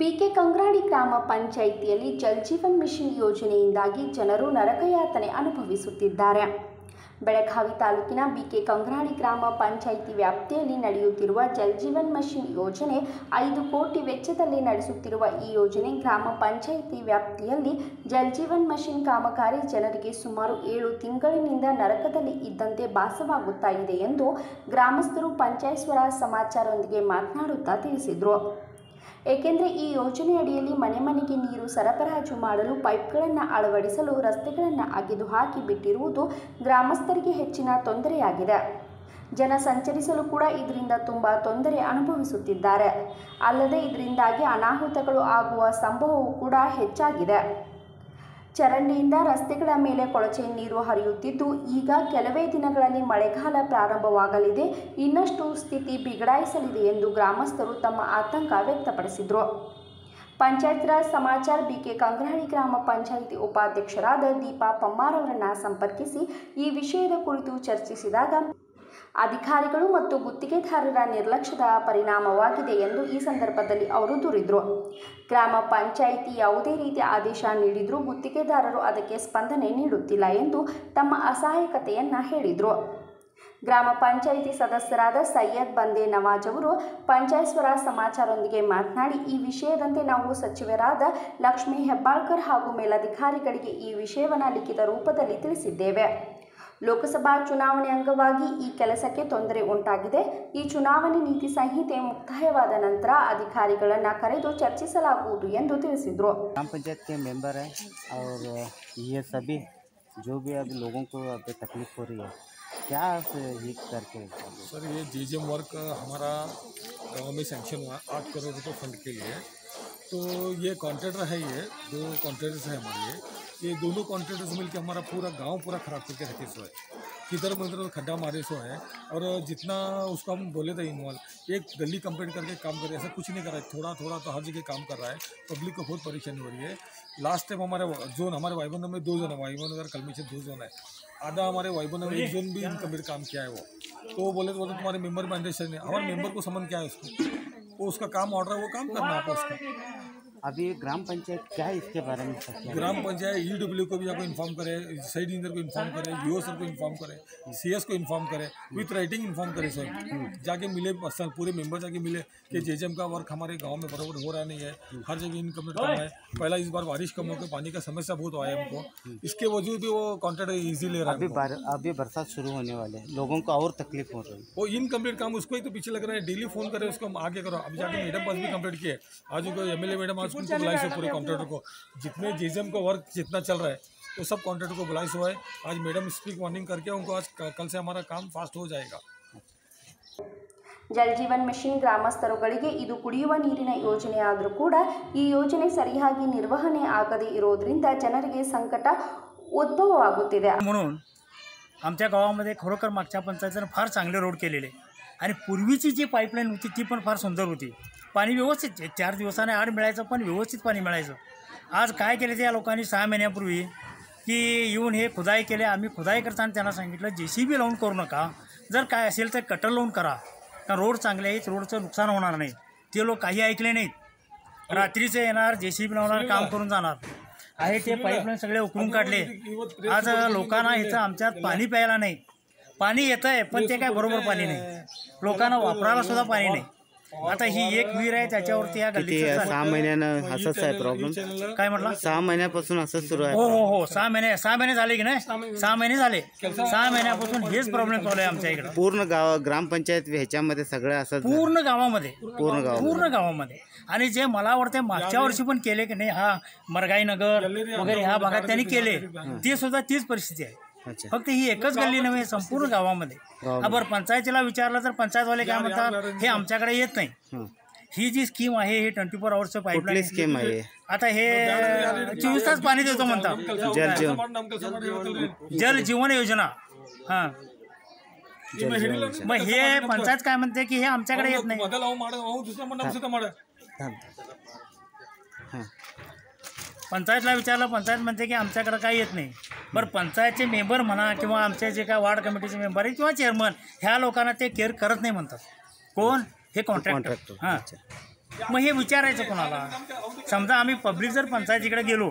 BK ಕಂಗ್ರಾಡಿ ಗ್ರಾಮ ಪಂಚಾಯಿತಿಯಲ್ಲಿ Jal Jeevan mission ಯೋಜನೆಯಿಂದಾಗಿ ಜನರು ನರಕಯಾತನೆ ಅನುಭವಿಸುತ್ತಿದ್ದಾರೆ. ಬೆಳಗಾವಿ ತಾಲೂಕಿನ ಬಿಕೆ ಕಂಗ್ರಾಡಿ ಗ್ರಾಮ ಪಂಚಾಯಿತಿ ವ್ಯಾಪ್ತಿಯಲ್ಲಿ ನಡೆಯುತ್ತಿರುವ ಜಲ್ಜೀವನ್ ಮಿಷನ್ ಯೋಜನೆ ಐದು ಕೋಟಿ ವೆಚ್ಚದಲ್ಲಿ ನಡೆಸುತ್ತಿರುವ ಈ ಯೋಜನೆ ಗ್ರಾಮ ಪಂಚಾಯಿತಿ ವ್ಯಾಪ್ತಿಯಲ್ಲಿ ಜಲ್ಜೀವನ್ ಮಿಷನ್ ಕಾಮಗಾರಿ ಜನರಿಗೆ ಸುಮಾರು ಏಳು ತಿಂಗಳಿನಿಂದ ನರಕದಲ್ಲಿ ಇದ್ದಂತೆ ಭಾಸವಾಗುತ್ತಾ ಇದೆ ಎಂದು ಗ್ರಾಮಸ್ಥರು ಪಂಚಾಯತ್ ಸ್ವರಾಜ್ ಸಮಾಚಾರದೊಂದಿಗೆ ಮಾತನಾಡುತ್ತಾ ತಿಳಿಸಿದರು. ಏಕೆಂದರೆ ಈ ಯೋಜನೆ ಅಡಿಯಲ್ಲಿ ಮನೆ ಮನೆಗೆ ನೀರು ಸರಬರಾಜು ಮಾಡಲು ಪೈಪ್ಗಳನ್ನು ಅಳವಡಿಸಲು ರಸ್ತೆಗಳನ್ನು ಅಗೆದು ಹಾಕಿ ಬಿಟ್ಟಿರುವುದು ಗ್ರಾಮಸ್ಥರಿಗೆ ಹೆಚ್ಚಿನ ತೊಂದರೆಯಾಗಿದೆ. ಜನ ಸಂಚರಿಸಲು ಕೂಡ ಇದರಿಂದ ತುಂಬ ತೊಂದರೆ ಅನುಭವಿಸುತ್ತಿದ್ದಾರೆ. ಅಲ್ಲದೆ ಇದರಿಂದಾಗಿ ಅನಾಹುತಗಳು ಆಗುವ ಸಂಭವವೂ ಕೂಡ ಹೆಚ್ಚಾಗಿದೆ. ಚರಂಡಿಯಿಂದ ರಸ್ತೆಗಳ ಮೇಲೆ ಕೊಳಚೆ ನೀರು ಹರಿಯುತ್ತಿದ್ದು, ಈಗ ಕೆಲವೇ ದಿನಗಳಲ್ಲಿ ಮಳೆಗಾಲ ಪ್ರಾರಂಭವಾಗಲಿದೆ. ಇನ್ನಷ್ಟು ಸ್ಥಿತಿ ಬಿಗಡಾಯಿಸಲಿದೆ ಎಂದು ಗ್ರಾಮಸ್ಥರು ತಮ್ಮ ಆತಂಕ ವ್ಯಕ್ತಪಡಿಸಿದರು. ಪಂಚಾಯತ್ ರಾಜ್ ಸಮಾಚಾರ, ಬಿಕೆ ಕಂಗ್ರಹಳ್ಳಿ ಗ್ರಾಮ ಪಂಚಾಯಿತಿ ಉಪಾಧ್ಯಕ್ಷರಾದ ದೀಪಾ ಪಮ್ಮಾರ್ ಅವರನ್ನು ಸಂಪರ್ಕಿಸಿ ಈ ವಿಷಯದ ಕುರಿತು ಚರ್ಚಿಸಿದಾಗ ಅಧಿಕಾರಿಗಳು ಮತ್ತು ಗುತ್ತಿಗೆದಾರರ ನಿರ್ಲಕ್ಷ್ಯದ ಪರಿಣಾಮವಾಗಿದೆ ಎಂದು ಈ ಸಂದರ್ಭದಲ್ಲಿ ಅವರು ದೂರಿದರು. ಗ್ರಾಮ ಪಂಚಾಯಿತಿ ಯಾವುದೇ ರೀತಿಯ ಆದೇಶ ನೀಡಿದರೂ ಗುತ್ತಿಗೆದಾರರು ಅದಕ್ಕೆ ಸ್ಪಂದನೆ ನೀಡುತ್ತಿಲ್ಲ ಎಂದು ತಮ್ಮ ಅಸಹಾಯಕತೆಯನ್ನು ಹೇಳಿದರು. ಗ್ರಾಮ ಪಂಚಾಯಿತಿ ಸದಸ್ಯರಾದ ಸೈಯದ್ ಬಂದೆ ನವಾಜ್ ಅವರು ಪಂಚಾಯತ್ ಸ್ವರಾಜ್ ಸಮಾಚಾರದೊಂದಿಗೆ ಮಾತನಾಡಿ, ಈ ವಿಷಯದಂತೆ ನಾವು ಸಚಿವರಾದ ಲಕ್ಷ್ಮೀ ಹೆಬ್ಬಾಳ್ಕರ್ ಹಾಗೂ ಮೇಲಧಿಕಾರಿಗಳಿಗೆ ಈ ವಿಷಯವನ್ನು ಲಿಖಿತ ರೂಪದಲ್ಲಿ ತಿಳಿಸಿದ್ದೇವೆ. ಲೋಕಸಭಾ ಚುನಾವಣೆ ಅಂಗವಾಗಿ ಈ ಕೆಲಸಕ್ಕೆ ತೊಂದರೆ ಉಂಟಾಗಿದೆ ಈ ಚುನಾವಣೆ ನೀತಿ ಸಂಹಿತೆ ಮುಕ್ತಾಯವಾದ ನಂತರ ಅಧಿಕಾರಿಗಳನ್ನು ಕರೆದು ಚರ್ಚಿಸಲಾಗುವುದು ಎಂದು ತಿಳಿಸಿದರು ग्राम पंचायत के मेंबर हैं और ये सभी जो भी अभी लोगों को अभी तकलीफ हो रही है क्या से ये करके सर ये जीजीएम वर्क हमारा गांव में सैंक्शन हुआ आठ करोड़ रुपये फंड के लिए तो ये कॉन्ट्रैक्टर है ये दो कॉन्ट्रैक्टर्स हैं हमारे ये दोनों कॉन्ट्रैक्टर्स मिलकर हमारा पूरा गाँव पूरा ख़राब करके रखे सो है। किधर उधर खड्डा मारे सो है और जितना उसको हम बोले थे इन्वॉल्व एक गली कंप्लीट करके काम कर करे ऐसा कुछ नहीं कर रहा है। थोड़ा थोड़ा तो हर जगह काम कर रहा है। पब्लिक को बहुत परेशानी हो रही है। लास्ट टाइम हमारे जोन हमारे वाइबन में दो जोन है। वाइबन नगर कलमी से दो जोन है। आधा हमारे वाइबन में एक जोन भी इनकम्प्लीट काम किया है वो। तो बोले तो बोले तुम्हारे मेंबर में अंडरस्टैंडिंग है हमारे मेंबर को समझ क्या है उसको? वो उसका काम ऑर्डर है वो काम करना है आपको उसका। अभी ग्राम पंचायत क्या है इसके बारे में ग्राम पंचायत ई डब्ल्यू को भी आपको इन्फॉर्म करे साइड इंजीनियर को इन्फॉर्म करे यूओ सर को इन्फॉर्म करे सी एस को इन्फॉर्म करे विथ राइटिंग इन्फॉर्म करे सर जाके मिले पूरे मेंबर जाके मिले कि जेजेम का वर्क हमारे गाँव में बराबर हो रहा नहीं है हर जगह इनकम्प्लीट करना है। पहला इस बार बारिश कम होकर पानी का समस्या बहुत आया हमको। इसके वजूद भी वो कॉन्ट्रैक्ट ईजी ले रहा है अभी बरसात शुरू होने वाले हैं लोगों को और तकलीफ़ हो रही है। वो इनकम्प्लीट काम उसको ही तो पीछे लग रहा है डेली फ़ोन करे उसको हम आगे करो। अभी जाके मैडम पास भी कंप्लीट किए। आज उनको एम मैडम आज उनको बुलाई से पूरे कॉन्ट्रैक्टर को जितने जेजेम का वर्क जितना चल रहा है वो सब कॉन्ट्रैक्टर को बुलाई हुआ है आज मैडम स्पीक वार्निंग करके उनको आज कल से हमारा काम फास्ट हो जाएगा ಜಲ್ ಜೀವನ್ ಮಿಷನ್ ಗ್ರಾಮಸ್ಥರುಗಳಿಗೆ ಇದು ಕುಡಿಯುವ ನೀರಿನ ಯೋಜನೆಯಾದರೂ ಕೂಡ ಈ ಯೋಜನೆ ಸರಿಯಾಗಿ ನಿರ್ವಹಣೆ ಆಗದೇ ಇರೋದ್ರಿಂದ ಜನರಿಗೆ ಸಂಕಟ ಉದ್ಭವವಾಗುತ್ತಿದೆ म्हणून आमच्या गावामध्ये खरोखर मागच्या पंचायतीनं फार चांगले रोड केलेले आणि पूर्वीची जी पाईपलाईन होती ती पण फार सुंदर होती पाणी व्यवस्थित चार दिवसाने आड मिळायचं पण व्यवस्थित पाणी मिळायचं. आज काय केले त्या लोकांनी सहा महिन्यापूर्वी? की येऊन हे खुदाई केले आम्ही खुदाई करताना त्यांना सांगितलं जे सी बी लावून करू नका. जर काय असेल तर कटर लावून करा. कारण रोड चांगले आहेत रोडचं नुकसान होणार नाही. ते लोक काही ऐकले नाहीत. रात्रीचं येणार जे सी बी लावणार काम करून जाणार. आहे ते पाईपलाईन सगळे उकळून काढले. आज लोकांना इथं आमच्यात पाणी प्यायला नाही. पाणी येत आहे पण ते काय बरोबर पाणी नाही. लोकांना वापरायला सुद्धा पाणी नाही. आता ही एक विहीर आहे त्याच्यावरती या किती सहा महिन्यानं असंच आहे प्रॉब्लेम काय म्हटलं सहा महिन्यापासून असंच सुरू आहे हो हो हो. सहा महिने सहा महिने झाले की नाही? सहा महिने. झाले. सहा महिन्यापासून हेच प्रॉब्लेम चालू आहे आमच्या इकडं. पूर्ण गाव ग्रामपंचायत ह्याच्यामध्ये सगळं असंच पूर्ण गावामध्ये. पूर्ण गाव पूर्ण गावामध्ये. आणि जे मला वाटते मागच्या वर्षी पण केले की नाही हा मरगाई नगर वगैरे ह्या भागात त्यांनी केले. ते सुद्धा तीच परिस्थिती आहे. फक्त ही एकच गल्ली नव्हे संपूर्ण गावामध्ये. बरं पंचायतीला विचारलं तर पंचायतवाले काय म्हणतात हे आमच्याकडे येत नाही. ही. जी स्कीम आहे ही twenty four hours pipeline scheme आहे. आता हे चोवीस तास पाणी देतो म्हणतात. जल जीवन. योजना. हा. मग हे पंचायत काय म्हणते की हे आमच्याकडे येत नाही. पंचायतला विचारलं पंचायत म्हणते की आमच्याकडे काय येत नाही. बरं पंचायतचे मेंबर म्हणा किंवा आमचे जे काय वार्ड कमिटीचे मेंबर आहे किंवा चेअरमन ह्या लोकांना ते केअर करत नाही म्हणतात. कोण? हे कॉन्ट्रॅक्टर कॉन्ट्रॅक्टर हां. अच्छा. मग हे विचारायचं कोणाला? समजा आम्ही पब्लिक जर पंचायतीकडे गेलो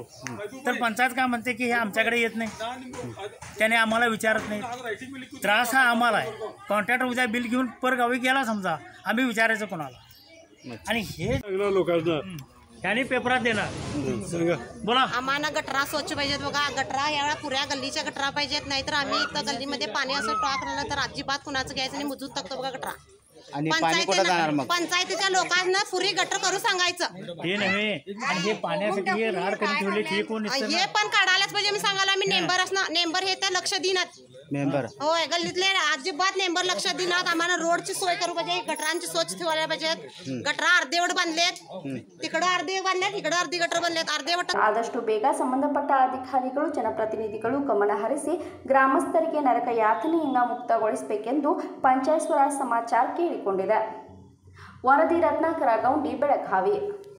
तर पंचायत काय म्हणते की हे आमच्याकडे येत नाही? त्याने आम्हाला विचारत नाही. त्रास हा आम्हाला आहे. कॉन्ट्रॅक्टर उद्या बिल घेऊन परगावी गेला समजा आम्ही विचारायचं कोणाला? आणि हे ह्यानी पेपरात देणार बोला. आम्हाला गटरा स्वच्छ पाहिजेत बघा. गटरा यावेळा पुऱ्या गल्लीच्या गटरा पाहिजेत. नाहीतर आम्ही इथं गल्लीमध्ये पाणी असं टॉक राहिलं तर अजिबात कुणाचं घ्यायचं नाही. मुजूत टाकतो बघा गटरा. आणि पाणी कुठं जाणार मग? पंचायतीच्या लोकांना पुरी गटर करू सांगायचं. हे नव्हे. आणि हे पाण्यासाठी हे राड करून ठेवले हे कोण हे पण काढायलाच पाहिजे. मी सांगायला आम्ही नेंबर असणार नेंबर हे तर लक्ष देणार मेंबर होय गल्लीतले अजिबात नेंबर लक्ष देणार आम्हाला रोडची सोय करू पाहिजे गटरांची स्वच्छ ठेवायला पाहिजेत गटरा अर्धेवट बांधलेत तिकडं अर्धे बांधलेत इकडं अर्धी गटर बांधलेत अर्धेवट ಆದಷ್ಟು ಬೇಗ ಸಂಬಂಧಪಟ್ಟ ಅಧಿಕಾರಿಗಳು ಜನಪ್ರತಿನಿಧಿಗಳು ಗಮನ ಹರಿಸಿ ಗ್ರಾಮಸ್ಥರಿಗೆ ನರಕ ಯಾತನೆಯಿಂದ ಮುಕ್ತಗೊಳಿಸಬೇಕೆಂದು ಪಂಚಾಯತ್ ಸ್ವರಾಜ್ ಸಮಾಚಾರ ಕೇಳಿಕೊಂಡಿದೆ ವರದಿ ರತ್ನಾಕರ ಗೌಂಡಿ ಬೆಳಗಾವಿ